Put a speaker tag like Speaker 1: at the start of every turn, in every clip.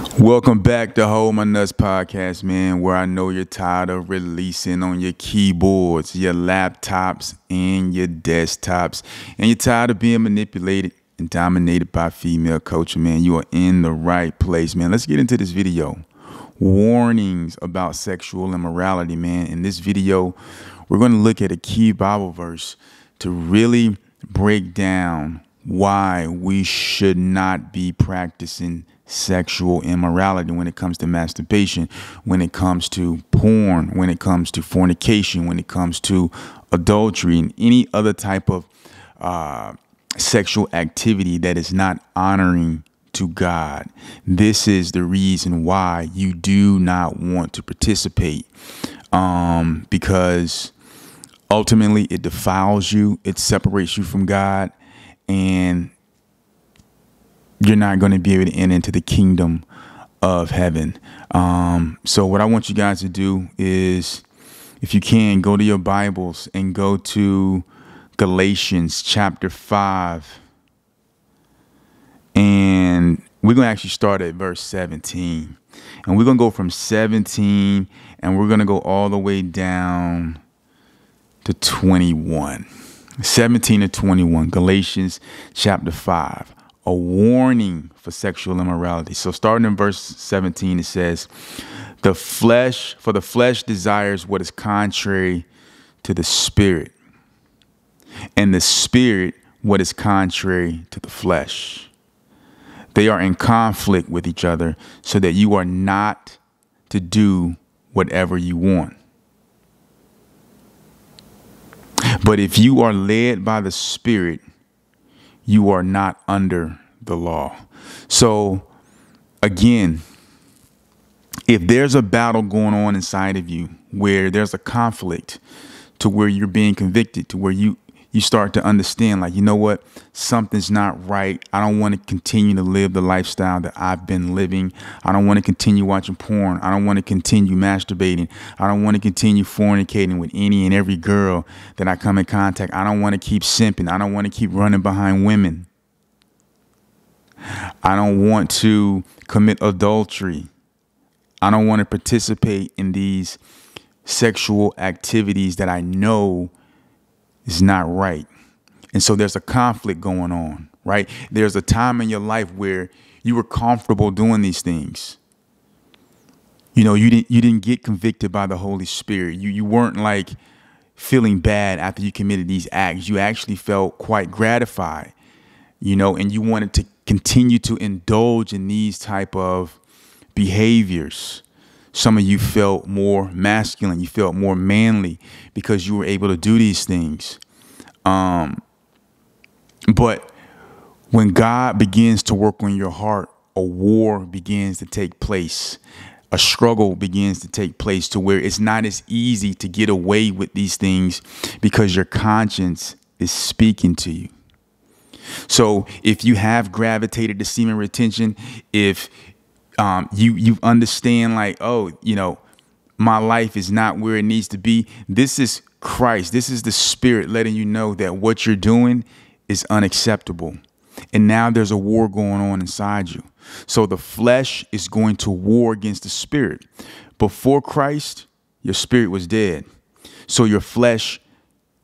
Speaker 1: Welcome back to Hold My Nuts podcast, man, where I know you're tired of releasing on your keyboards, your laptops, and your desktops, and you're tired of being manipulated and dominated by female culture, man. You are in the right place, man. Let's get into this video. Warnings about sexual immorality, man. In this video, we're going to look at a key Bible verse to really break down why we should not be practicing sexual immorality when it comes to masturbation, when it comes to porn, when it comes to fornication, when it comes to adultery, and any other type of uh, sexual activity that is not honoring to God. This is the reason why you do not want to participate um, because ultimately it defiles you, it separates you from God, and you're not going to be able to enter into the kingdom of heaven. Um, so, what I want you guys to do is, if you can, go to your Bibles and go to Galatians chapter 5. And we're going to actually start at verse 17. And we're going to go from 17 and we're going to go all the way down to 21. 17 to 21, Galatians chapter 5 a warning for sexual immorality. So starting in verse 17 it says, "The flesh for the flesh desires what is contrary to the spirit, and the spirit what is contrary to the flesh. They are in conflict with each other so that you are not to do whatever you want." But if you are led by the Spirit, you are not under the law. So, again, if there's a battle going on inside of you where there's a conflict to where you're being convicted, to where you you start to understand like you know what? Something's not right. I don't want to continue to live the lifestyle that i've been living. I don't want to continue watching porn. I don't want to continue masturbating. I don't want to continue fornicating with any and every girl that i come in contact. I don't want to keep simping. I don't want to keep running behind women i don't want to commit adultery i don't want to participate in these sexual activities that i know is not right. And so there's a conflict going on, right? There's a time in your life where you were comfortable doing these things. You know, you didn't you didn't get convicted by the Holy Spirit. You you weren't like feeling bad after you committed these acts. You actually felt quite gratified, you know, and you wanted to continue to indulge in these type of behaviors. Some of you felt more masculine, you felt more manly because you were able to do these things. Um, but when God begins to work on your heart, a war begins to take place. A struggle begins to take place to where it's not as easy to get away with these things because your conscience is speaking to you. So if you have gravitated to semen retention, if um, you you understand like oh you know my life is not where it needs to be this is christ. This is the spirit letting you know that what you're doing is unacceptable. And now there's a war going on inside you. So the flesh is going to war against the spirit. Before christ your spirit was dead. So your flesh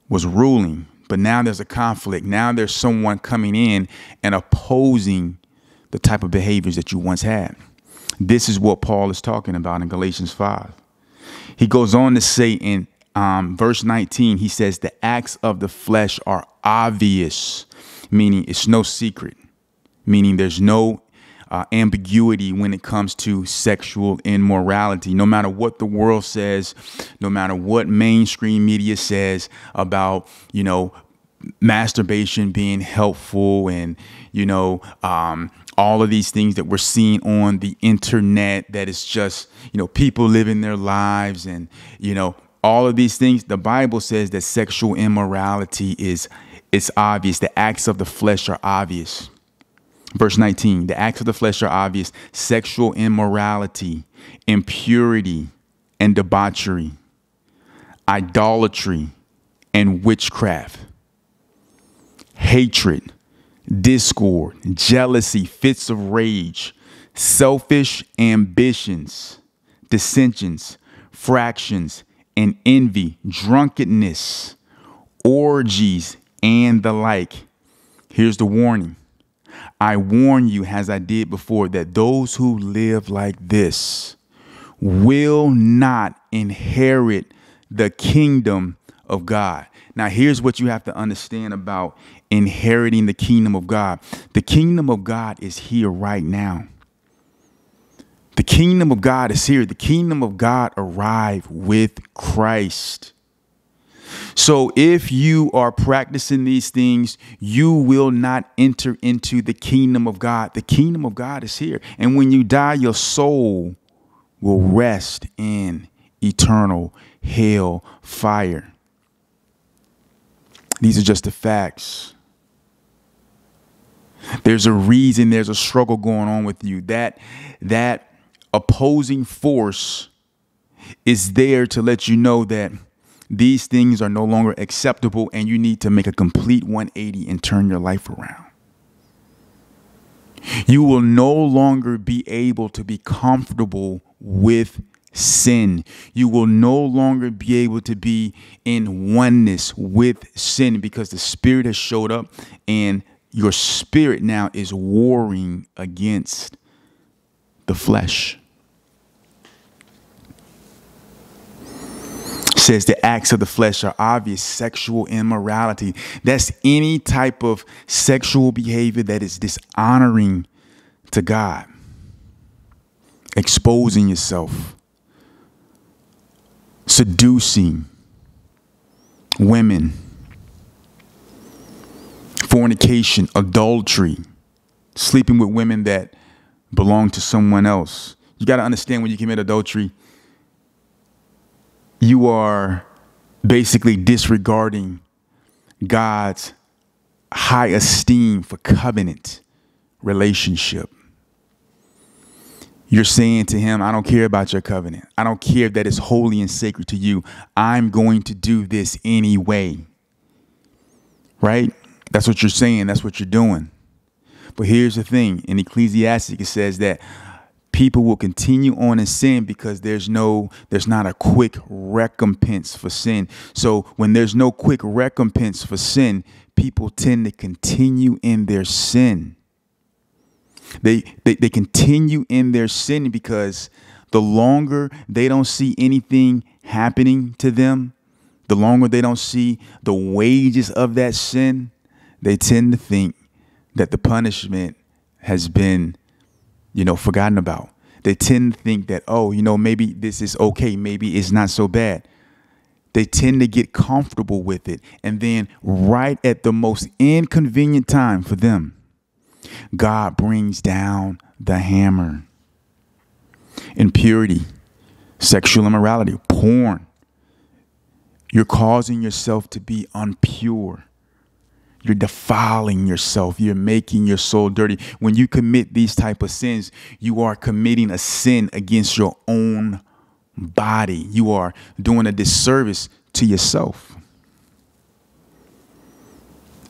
Speaker 1: was ruling but now there's a conflict now there's someone coming in and opposing the type of behaviors that you once had this is what Paul is talking about in Galatians 5. He goes on to say in um, verse 19, he says, The acts of the flesh are obvious, meaning it's no secret, meaning there's no uh, ambiguity when it comes to sexual immorality. No matter what the world says, no matter what mainstream media says about, you know, masturbation being helpful and, you know, um, all of these things that we're seeing on the internet that is just, you know, people living their lives and, you know, all of these things. The Bible says that sexual immorality is it's obvious. The acts of the flesh are obvious. Verse 19, the acts of the flesh are obvious. Sexual immorality, impurity, and debauchery, idolatry, and witchcraft, hatred, discord, jealousy, fits of rage, selfish ambitions, dissensions, fractions, and envy, drunkenness, orgies, and the like. Here's the warning I warn you, as I did before, that those who live like this will not inherit the kingdom of God. Now, here's what you have to understand about inheriting the kingdom of God the kingdom of God is here right now. The kingdom of God is here. The kingdom of God arrived with Christ. So if you are practicing these things, you will not enter into the kingdom of God. The kingdom of God is here. And when you die, your soul will rest in eternal hell fire. These are just the facts. There's a reason there's a struggle going on with you. That that opposing force is there to let you know that these things are no longer acceptable and you need to make a complete 180 and turn your life around. You will no longer be able to be comfortable with sin. You will no longer be able to be in oneness with sin because the Spirit has showed up and your spirit now is warring against the flesh. says the acts of the flesh are obvious sexual immorality. That's any type of sexual behavior that is dishonoring to God. Exposing yourself, seducing women, fornication, adultery, sleeping with women that belong to someone else. You got to understand when you commit adultery, you are basically disregarding God's high esteem for covenant relationship. You're saying to him, I don't care about your covenant. I don't care that it's holy and sacred to you. I'm going to do this anyway. Right? That's what you're saying. That's what you're doing. But here's the thing in Ecclesiastes, it says that people will continue on in sin because there's no there's not a quick recompense for sin so when there's no quick recompense for sin people tend to continue in their sin they they, they continue in their sin because the longer they don't see anything happening to them the longer they don't see the wages of that sin they tend to think that the punishment has been you know, forgotten about. They tend to think that, oh, you know, maybe this is okay, maybe it's not so bad. They tend to get comfortable with it. And then, right at the most inconvenient time for them, God brings down the hammer. Impurity, sexual immorality, porn. You're causing yourself to be unpure. You're defiling yourself. You're making your soul dirty. When you commit these type of sins, you are committing a sin against your own body. You are doing a disservice to yourself.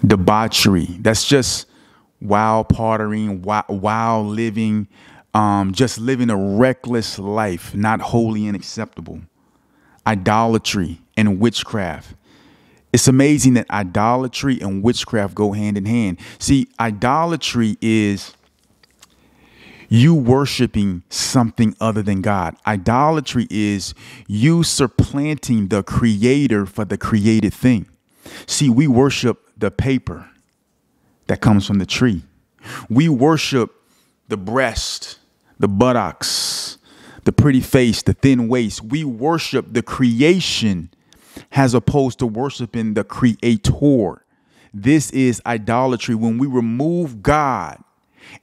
Speaker 1: Debauchery. That's just wild partying, wild living, um, just living a reckless life, not holy and acceptable. Idolatry and witchcraft it's amazing that idolatry and witchcraft go hand in hand. See, idolatry is you worshiping something other than God. Idolatry is you supplanting the creator for the created thing. See, we worship the paper that comes from the tree. We worship the breast, the buttocks, the pretty face, the thin waist. We worship the creation as opposed to worshiping the creator. This is idolatry when we remove God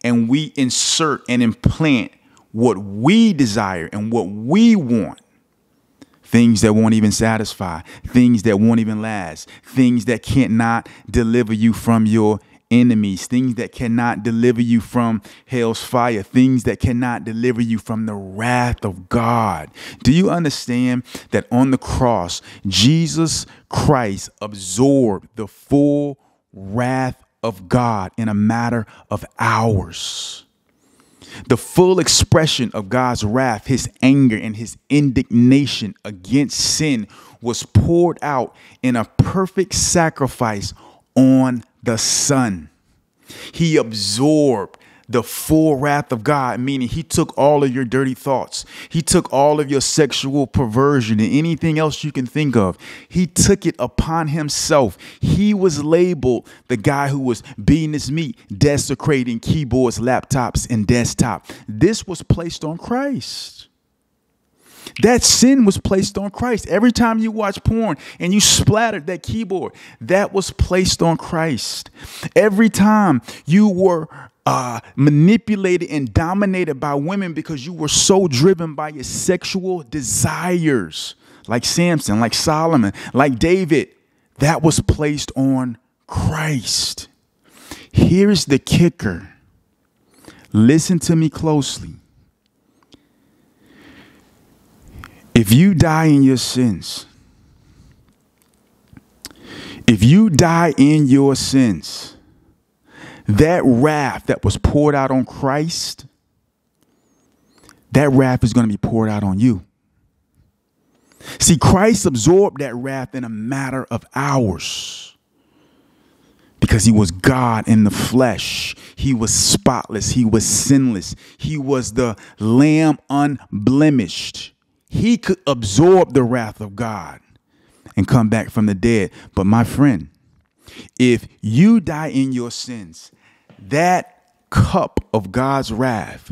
Speaker 1: and we insert and implant what we desire and what we want. Things that won't even satisfy, things that won't even last, things that can't deliver you from your enemies, things that cannot deliver you from hell's fire, things that cannot deliver you from the wrath of God. Do you understand that on the cross, Jesus Christ absorbed the full wrath of God in a matter of hours? The full expression of God's wrath, his anger, and his indignation against sin was poured out in a perfect sacrifice on the Son. He absorbed the full wrath of God, meaning he took all of your dirty thoughts. He took all of your sexual perversion and anything else you can think of. He took it upon himself. He was labeled the guy who was beating his meat, desecrating keyboards, laptops, and desktop. This was placed on Christ. That sin was placed on Christ. Every time you watch porn and you splattered that keyboard, that was placed on Christ. Every time you were uh, manipulated and dominated by women because you were so driven by your sexual desires, like Samson, like Solomon, like David, that was placed on Christ. Here's the kicker listen to me closely. If you die in your sins, if you die in your sins, that wrath that was poured out on Christ, that wrath is going to be poured out on you. See, Christ absorbed that wrath in a matter of hours because he was God in the flesh. He was spotless. He was sinless. He was the lamb unblemished. He could absorb the wrath of God and come back from the dead. But my friend, if you die in your sins, that cup of God's wrath.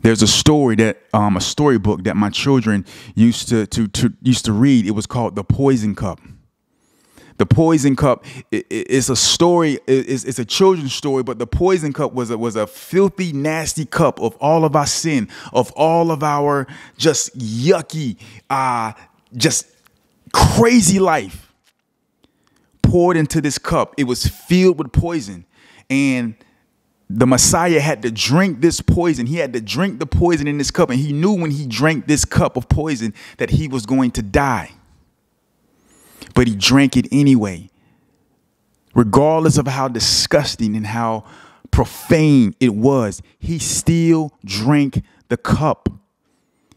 Speaker 1: There's a story that um, a storybook that my children used to, to, to used to read. It was called The Poison Cup. The Poison Cup is a story. It's, it's a children's story, but the Poison Cup was a, was a filthy, nasty cup of all of our sin, of all of our just yucky, uh, just crazy life poured into this cup. It was filled with poison. And the Messiah had to drink this poison. He had to drink the poison in this cup. And he knew when he drank this cup of poison that he was going to die. But he drank it anyway. Regardless of how disgusting and how profane it was, he still drank the cup.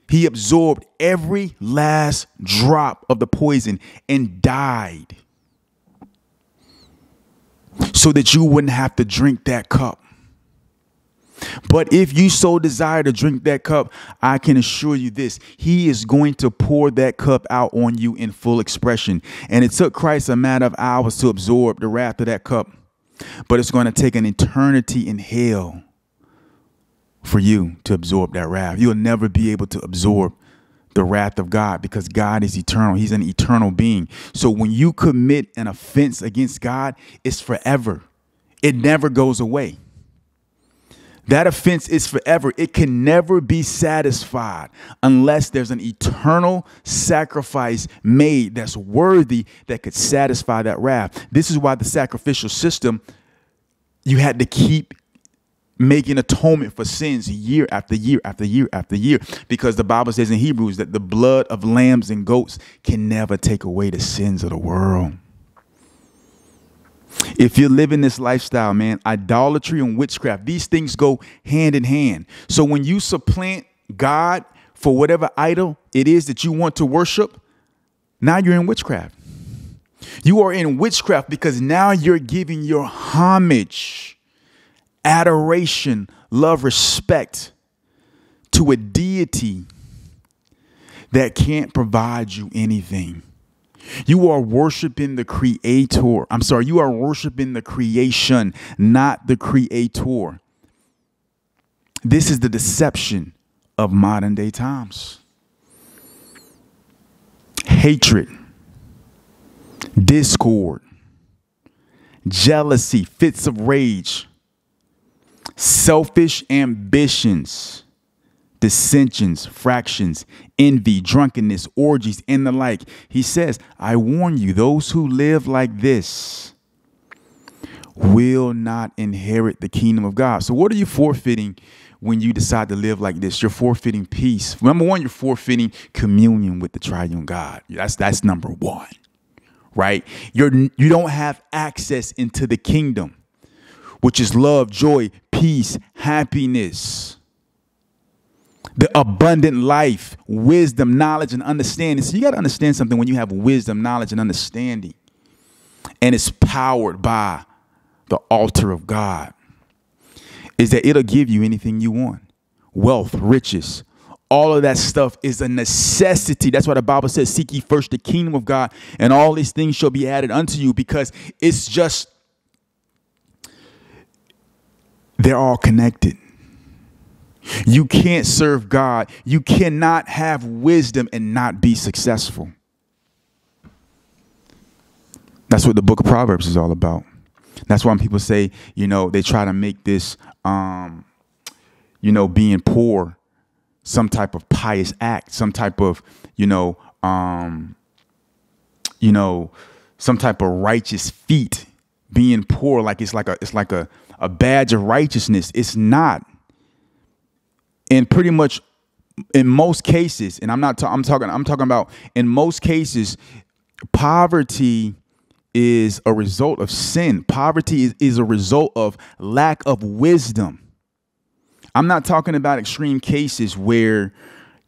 Speaker 1: He absorbed every last drop of the poison and died so that you wouldn't have to drink that cup. But if you so desire to drink that cup, I can assure you this He is going to pour that cup out on you in full expression. And it took Christ a matter of hours to absorb the wrath of that cup. But it's going to take an eternity in hell for you to absorb that wrath. You'll never be able to absorb the wrath of God because God is eternal. He's an eternal being. So when you commit an offense against God, it's forever. It never goes away. That offense is forever. It can never be satisfied unless there's an eternal sacrifice made that's worthy that could satisfy that wrath. This is why the sacrificial system, you had to keep making atonement for sins year after year after year after year because the Bible says in Hebrews that the blood of lambs and goats can never take away the sins of the world. If you're living this lifestyle, man, idolatry and witchcraft, these things go hand in hand. So when you supplant God for whatever idol it is that you want to worship, now you're in witchcraft. You are in witchcraft because now you're giving your homage adoration, love, respect to a deity that can't provide you anything. You are worshiping the creator. I'm sorry, you are worshiping the creation, not the creator. This is the deception of modern day times. Hatred, discord, jealousy, fits of rage, selfish ambitions, dissensions, fractions, envy, drunkenness, orgies, and the like. He says, I warn you, those who live like this will not inherit the kingdom of God. So, what are you forfeiting when you decide to live like this? You're forfeiting peace. Number one, you're forfeiting communion with the triune God. That's that's number one. Right? You're you don't have access into the kingdom, which is love, joy, peace, happiness, the abundant life, wisdom, knowledge, and understanding. So you got to understand something when you have wisdom, knowledge, and understanding, and it's powered by the altar of God, is that it'll give you anything you want wealth, riches, all of that stuff is a necessity. That's why the Bible says, Seek ye first the kingdom of God, and all these things shall be added unto you, because it's just, they're all connected. You can't serve God. You cannot have wisdom and not be successful. That's what the book of Proverbs is all about. That's why people say, you know, they try to make this, um, you know, being poor some type of pious act, some type of, you know, um, you know, some type of righteous feat. Being poor, like it's like a it's like a, a badge of righteousness. It's not. And pretty much in most cases, and I'm not ta- I'm talking I'm talking about in most cases, poverty is a result of sin. Poverty is, is a result of lack of wisdom. I'm not talking about extreme cases where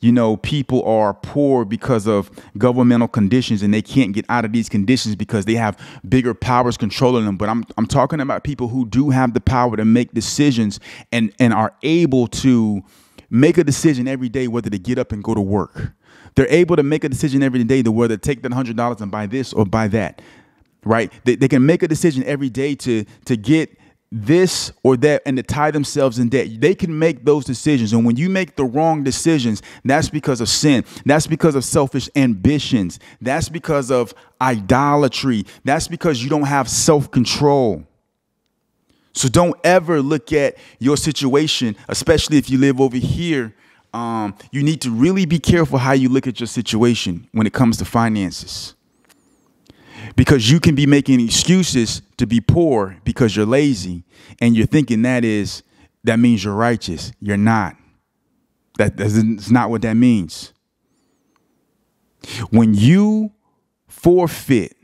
Speaker 1: you know people are poor because of governmental conditions and they can't get out of these conditions because they have bigger powers controlling them but I'm I'm talking about people who do have the power to make decisions and and are able to make a decision every day whether to get up and go to work. They're able to make a decision every day to whether to take that hundred dollars and buy this or buy that. Right? They, they can make a decision every day to to get this or that and to tie themselves in debt. They can make those decisions. And when you make the wrong decisions, that's because of sin. That's because of selfish ambitions. That's because of idolatry. That's because you don't have self control. So don't ever look at your situation, especially if you live over here. Um, you need to really be careful how you look at your situation when it comes to finances. Because you can be making excuses to be poor because you're lazy and you're thinking that is that means you're righteous. You're not. That that's not what that means. When you forfeit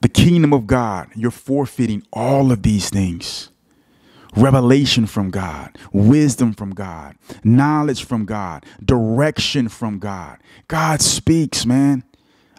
Speaker 1: the kingdom of God you're forfeiting all of these things revelation from God, wisdom from God, knowledge from God, direction from God. God speaks, man.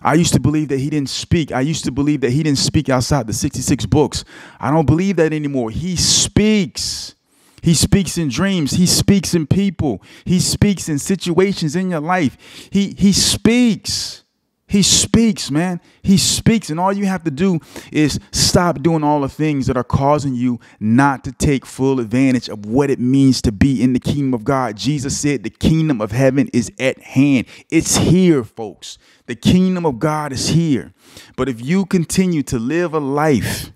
Speaker 1: I used to believe that he didn't speak. I used to believe that he didn't speak outside the 66 books. I don't believe that anymore. He speaks. He speaks in dreams. He speaks in people. He speaks in situations in your life. He he speaks. He speaks, man. He speaks. And all you have to do is stop doing all the things that are causing you not to take full advantage of what it means to be in the kingdom of God. Jesus said the kingdom of heaven is at hand. It's here, folks. The kingdom of God is here. But if you continue to live a life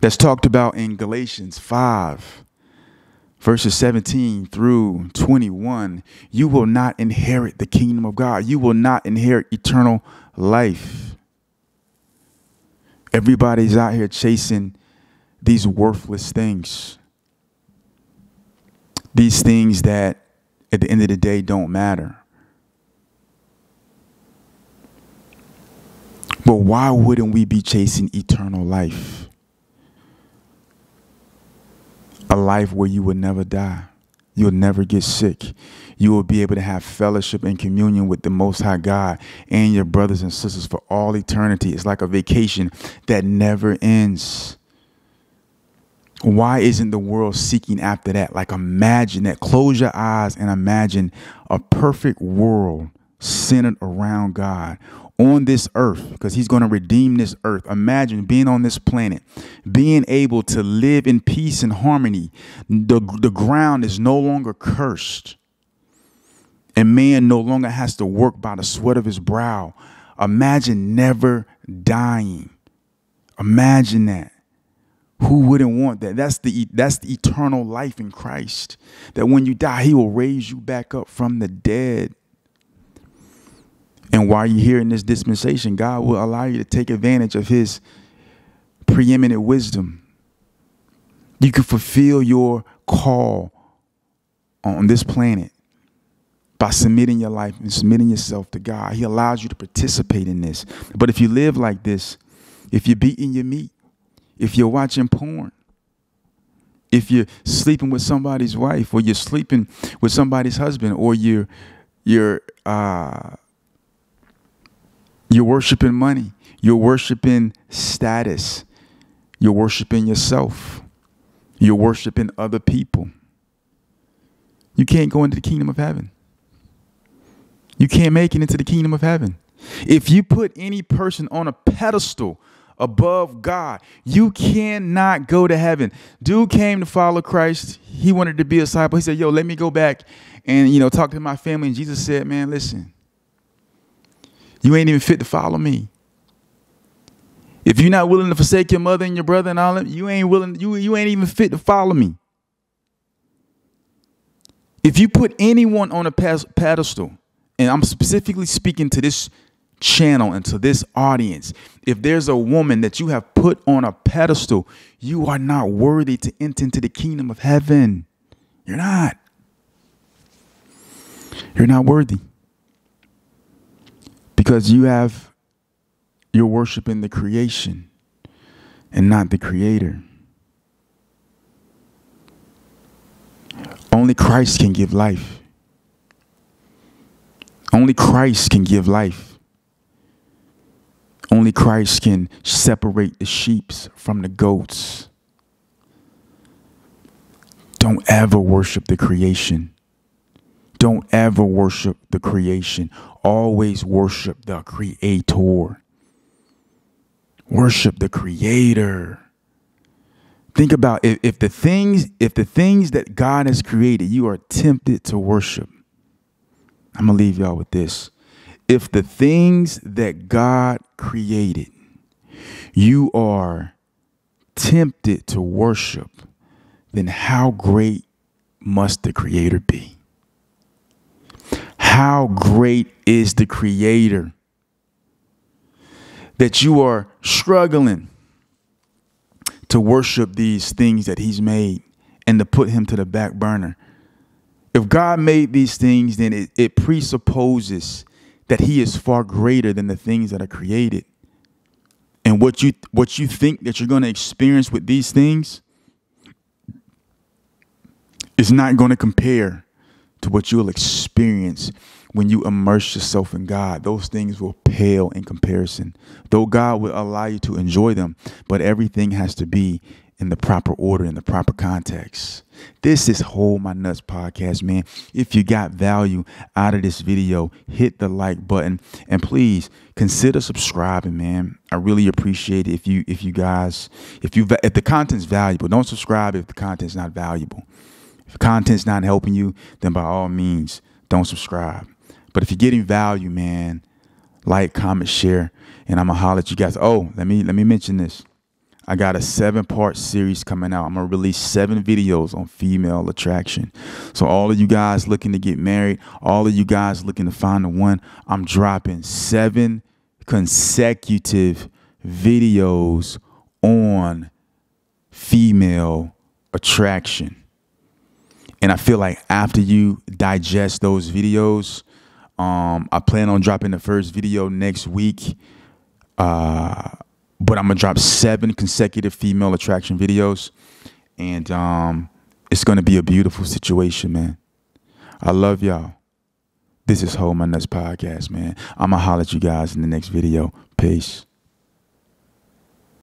Speaker 1: that's talked about in Galatians 5, verses 17 through 21, you will not inherit the kingdom of God. You will not inherit eternal life. Everybody's out here chasing these worthless things. These things that at the end of the day don't matter. But why wouldn't we be chasing eternal life? A life where you will never die. You'll never get sick. You will be able to have fellowship and communion with the Most High God and your brothers and sisters for all eternity. It's like a vacation that never ends. Why isn't the world seeking after that? Like, imagine that. Close your eyes and imagine a perfect world centered around God on this earth because he's going to redeem this earth. Imagine being on this planet, being able to live in peace and harmony. The, the ground is no longer cursed, and man no longer has to work by the sweat of his brow. Imagine never dying. Imagine that. Who wouldn't want that? That's the that's the eternal life in Christ. That when you die, he will raise you back up from the dead. And while you're here in this dispensation, God will allow you to take advantage of his preeminent wisdom. You can fulfill your call on this planet by submitting your life and submitting yourself to God. He allows you to participate in this. But if you live like this, if you're beating your meat, if you're watching porn, if you're sleeping with somebody's wife or you're sleeping with somebody's husband or you're you're uh you're worshiping money you're worshiping status you're worshiping yourself you're worshiping other people you can't go into the kingdom of heaven you can't make it into the kingdom of heaven if you put any person on a pedestal above God. You cannot go to heaven. Dude came to follow Christ. He wanted to be a disciple. He said, Yo, let me go back and you know talk to my family. And Jesus said, Man, listen, you ain't even fit to follow me. If you're not willing to forsake your mother and your brother and all that, you ain't willing, you, you ain't even fit to follow me. If you put anyone on a pedestal, and I'm specifically speaking to this channel and to this audience, if there's a woman that you have put on a pedestal, you are not worthy to enter into the kingdom of heaven. You're not. You're not worthy. Because you have, you're worshiping the creation and not the creator. Only Christ can give life. Only Christ can give life. Only Christ can separate the sheep from the goats. Don't ever worship the creation. Don't ever worship the creation. Always worship the creator. Worship the creator. Think about if, if the things if the things that God has created you are tempted to worship. I'm gonna leave y'all with this if the things that God created you are tempted to worship, then how great must the Creator be? How great is the Creator that you are struggling to worship these things that He's made and to put Him to the back burner? If God made these things, then it, it presupposes that he is far greater than the things that are created. And what you what you think that you're going to experience with these things is not going to compare to what you'll experience when you immerse yourself in God. Those things will pale in comparison. Though God will allow you to enjoy them, but everything has to be in the proper order, in the proper context. This is Hold My Nuts podcast, man. If you got value out of this video, hit the like button and please consider subscribing, man. I really appreciate it if you if you guys if you if the content's valuable. Don't subscribe if the content's not valuable. If content's not helping you, then by all means, don't subscribe. But if you're getting value, man, like, comment, share, and I'm gonna holler at you guys. Oh, let me let me mention this. I got a seven part series coming out. I'm to release seven videos on female attraction. So, all of you guys looking to get married, all of you guys looking to find the one, I'm dropping seven consecutive videos on female attraction. And I feel like after you digest those videos, um, I plan on dropping the first video next week. Uh, but I'm gonna drop seven consecutive female attraction videos, and um, it's gonna be a beautiful situation, man. I love y'all. This is Hold My Nuts podcast, man. I'ma holler at you guys in the next video. Peace.